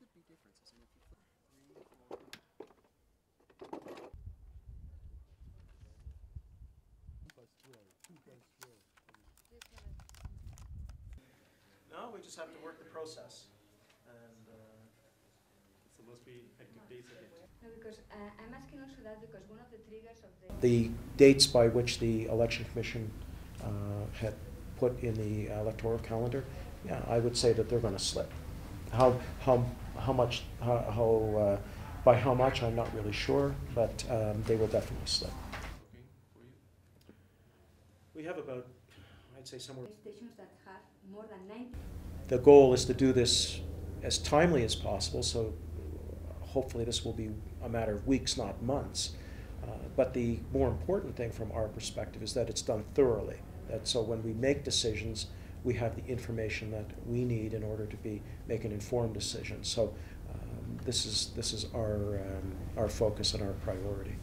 should be differences. And if you put three, four, no, we just have to work the process. And uh, it's the most we hectic dates ahead. No, because uh, I'm asking also that because one of the triggers of the... The dates by which the Election Commission uh, had put in the electoral calendar, yeah, I would say that they're going to slip. How, how, how much, how, how, uh, by how much, I'm not really sure, but um, they will definitely slip. Okay, for you? We have about, I'd say somewhere. stations that have more than 90 The goal is to do this as timely as possible, so hopefully this will be a matter of weeks, not months. Uh, But the more important thing from our perspective is that it's done thoroughly. That so when we make decisions, we have the information that we need in order to be, make an informed decision. So um, this is, this is our, um, our focus and our priority.